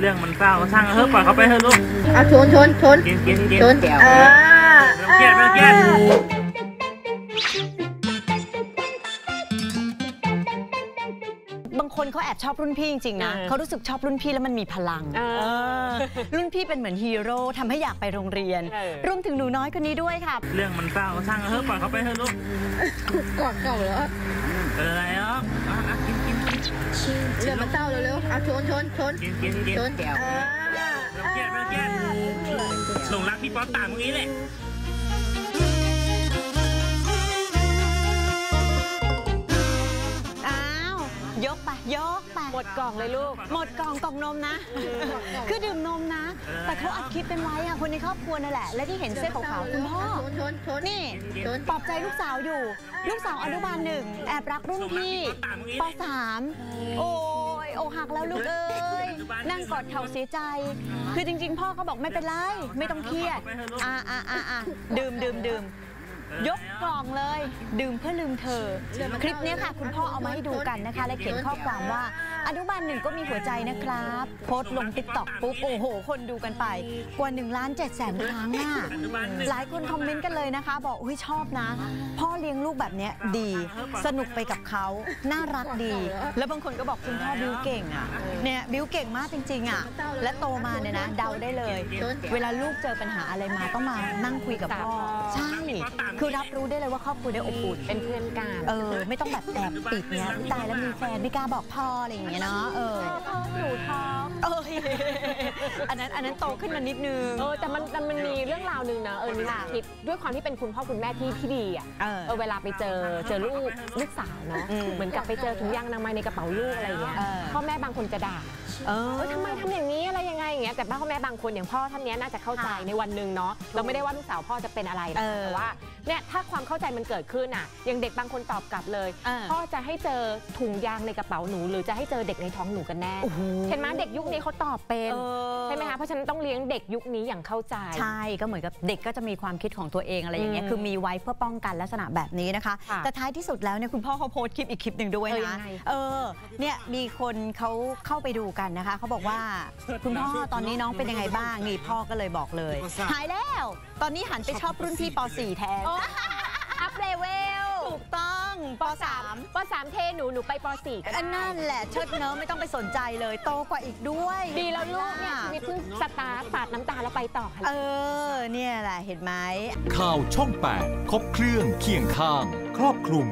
เรื่องมันเศร้าช่างเถอะปล่อยเขาไปเถอะลูกเอาชนชนชนกินกินกินชนไม่เออต้องเครียดไม่ต้องเครียดบางคนเขาแอบชอบรุ่นพี่จริงๆนะเออเขารู้สึกชอบรุ่นพี่แล้วมันมีพลังเออเออรุ่นพี่เป็นเหมือนฮีโร่ทำให้อยากไปโรงเรียนเออรวมถึงหนูน้อยคนนี้ด้วยค่ะ เรื่องมันเศร้าช่างเถอะปล่อยเขาไปเถอะลูกกอดเก่าเหรอเอออะไรเนาะอะอะกินกิน กินเรื่องมันเศร้าเร็วๆเอาชนชนชนกินกินกินชนเออไม่ต้องเครียดไม่ต้องเครียดหลงรักพี่ป๊อปต่างมึงนี้แหละ มดกล่องเลยลูก หมดกล่องกล่องนมนะ คือดื่มนมนะ แต่เขาอัดคลิปเป็นไว้อะคนในครอบครัวนั่นแหละ และที่เห็นเสื้อขาวๆคุณพ่อชนชนชนนี่ชนปลอบใจลูกสาวอยู่ ลูกสาวอนุบาลหนึ่งแอบรักรุ่นพี่ปสามโอ้ยอกหักแล้วลูกเอ้ย นั่งกอดเข่าเสียใจ คือจริง ๆ พ่อก็บอกไม่เป็นไร ไม่ต้องเครียด อ่าอ่าอ่าอ่าดื่มดื่มดื่มยกกล่องเลย ดื่มเพื่อลืมเธอ คลิปเนี้ยค่ะ คุณพ่อเอามาให้ดูกันนะคะ และเขียนข้อความว่า อนุบาลหนึ่งก็มีหัวใจนะครับ โพสต์ลงติ๊กต็อกปุ๊บ โอ้โห คนดูกันไป กว่า1ล้าน7แสนครั้งอะอนุบาลหนึ่งหลายคนคอมเมนต์กันเลยนะคะ บอกอุ้ยชอบนะ พ่อเลี้ยงลูกแบบเนี้ยดี สนุกไปกับเขาน่ารักดี แล้วบางคนก็บอกคุณพ่อบิวเก่งอะเนี่ยบิวเก่งมากจริงๆอะและโตมาเนี่ยนะเดาได้เลย เวลาลูกเจอปัญหาอะไรมาต้องมานั่งคุยกับพ่อใช่คือรับรู้ได้เลยว่าครอบครัวได้อบอุ่นเป็นเพื่อนกันเออไม่ต้องแบบแอบปิดเนี้ยตายแล้วมีแฟนไม่กล้าบอกพ่ออะไรอย่างเงี้ยเนาะเออหนูท้องเอยอันนั้นอันนั้นโตขึ้นมานิดนึง เออแต่มันแต่มันมีเรื่องราวหนึ่งนะเออนี่นาคิดด้วยความที่เป็นคุณพ่อคุณแม่ที่ที่ดีอะเออเออ เวลาไปเจอเจอลูกลูกสาวเนาะอืมเหมือนกับไปเจอถุงยางอนามัยในกระเป๋าลูกอะไรอย่างเงี้ยเออ พ่อแม่บางคนจะด่า เอเออทำไมทำอย่างนี้อะไรยังไงอย่างเงี้ยแต่พ่อแม่บางคนอย่างพ่อท่านเนี้ยน่าจะเข้าใจค่ะในวันหนึ่งเนาะเราไม่ได้ว่าลูกสาวพ่อจะเป็นอะไรนะเออแต่ว่าเนี่ยถ้าความเข้าใจมันเกิดขึ้นอะอย่างเด็กบางคนตอบกลับเลยเออพ่อจะให้เจอถุงยางในกระเป๋าหนู หรือจะให้เจอเด็กในท้องหนูกันแน่โอ้โหเห็นไหมเด็กยุคนี้เขาตอบเป็น เออใช่ไหมคะเพราะฉะนั้นต้องเลี้ยงเด็กยุคนี้อย่างเข้าใจ ใช่ก็เหมือนกับเด็กก็จะมีความคิดของตัวเองอะไรอย่างเงี้ยอืมคือมีไว้เพื่อป้องกันลักษณะแบบนี้นะคะค่ะแต่ท้ายที่สุดแล้วเนี่ยคุณพ่อเขาโพสต์คลิปอีกคลิปหนึ่งด้วยเออยันะงไงเออเนี่ยมีคนเขาเข้าไปดูกันนะคะเขาบอกว่าคุณพ่อตอนนี้น้องเป็นยังไงบ้างนี่พ่อก็เลยบอกเลยหายแล้ว ตอนนี้หันไปชอบรุ่นพี่ป .4 แทนโอ้up level ถูกต้อง ป .3 ปสามเทหนูหนูไปปสี่ก็ได้อันนั่นแหละเชิดเนอะไม่ต้องไปสนใจเลย โตกว่าอีกด้วยดีแล้วลูกเนี่ยชีวิตเพิ่งสตาร์ทปาดน้ำตาแล้วไปต่อค่ะ เออ เนี่ยแหละเห็นไหม ข่าวช่อง 8 ครบเครื่องเคียงข้าง ครอบคลุม